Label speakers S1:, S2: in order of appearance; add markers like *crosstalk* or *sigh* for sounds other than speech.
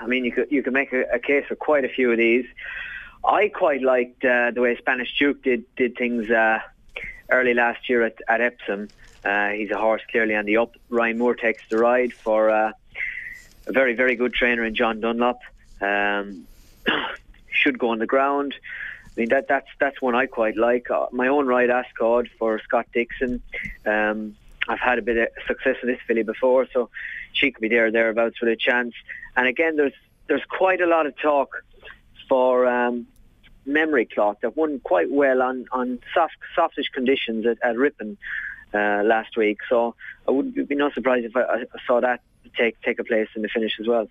S1: I mean, you could you could make a, a case for quite a few of these. I quite liked uh, the way Spanish Duke did did things uh, early last year at, at Epsom. Uh, he's a horse clearly on the up. Ryan Moore takes the ride for a very very good trainer in John Dunlop. Um, *clears throat* should go on the ground. I mean that that's that's one I quite like. Uh, my own ride Ascot for Scott Dixon. Um, I've had a bit of success in this filly before, so she could be there or thereabouts with a chance. And again, there's there's quite a lot of talk for um, Memory Cloth that won quite well on on soft softish conditions at, at Ripon uh, last week. So I would be no surprise if I, I saw that take take a place in the finish as well.